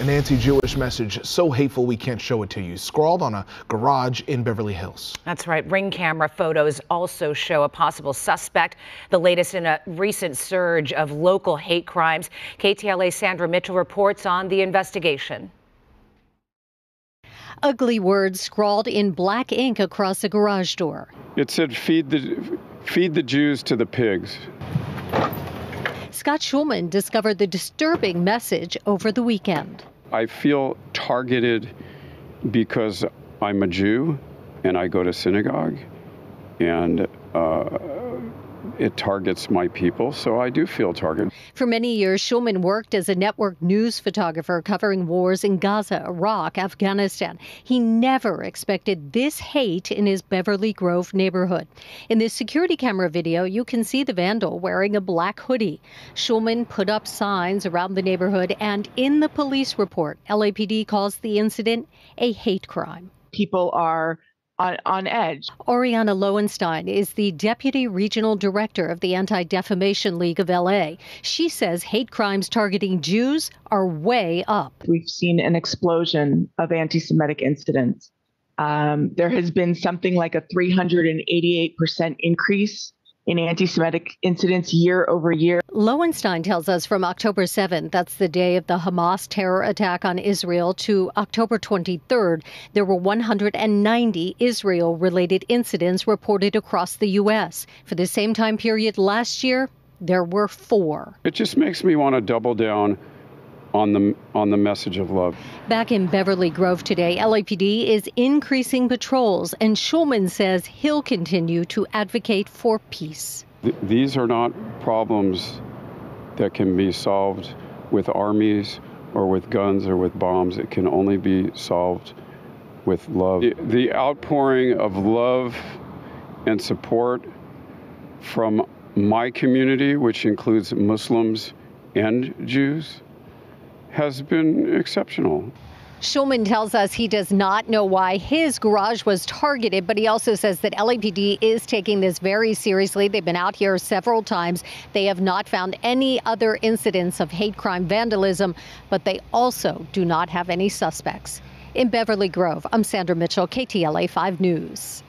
An anti Jewish message so hateful we can't show it to you, scrawled on a garage in Beverly Hills. That's right. Ring camera photos also show a possible suspect, the latest in a recent surge of local hate crimes. KTLA Sandra Mitchell reports on the investigation. Ugly words scrawled in black ink across a garage door. It said, feed the, feed the Jews to the pigs. Scott Schulman discovered the disturbing message over the weekend. I feel targeted because I'm a Jew and I go to synagogue, and uh, it targets my people, so I do feel targeted. For many years, Schulman worked as a network news photographer covering wars in Gaza, Iraq, Afghanistan. He never expected this hate in his Beverly Grove neighborhood. In this security camera video, you can see the vandal wearing a black hoodie. Schulman put up signs around the neighborhood, and in the police report, LAPD calls the incident a hate crime. People are on, on edge. Oriana Lowenstein is the Deputy Regional Director of the Anti Defamation League of LA. She says hate crimes targeting Jews are way up. We've seen an explosion of anti Semitic incidents. Um, there has been something like a 388% increase in anti Semitic incidents year over year. Lowenstein tells us from October 7th, that's the day of the Hamas terror attack on Israel, to October 23rd, there were 190 Israel related incidents reported across the U.S. For the same time period last year, there were four. It just makes me want to double down on the on the message of love. Back in Beverly Grove today, LAPD is increasing patrols, and Schulman says he'll continue to advocate for peace. Th- these are not problems that can be solved with armies or with guns or with bombs. It can only be solved with love. The, the outpouring of love and support from my community, which includes Muslims and Jews, has been exceptional. Schulman tells us he does not know why his garage was targeted, but he also says that LAPD is taking this very seriously. They've been out here several times. They have not found any other incidents of hate crime vandalism, but they also do not have any suspects. In Beverly Grove, I'm Sandra Mitchell, KTLA 5 News.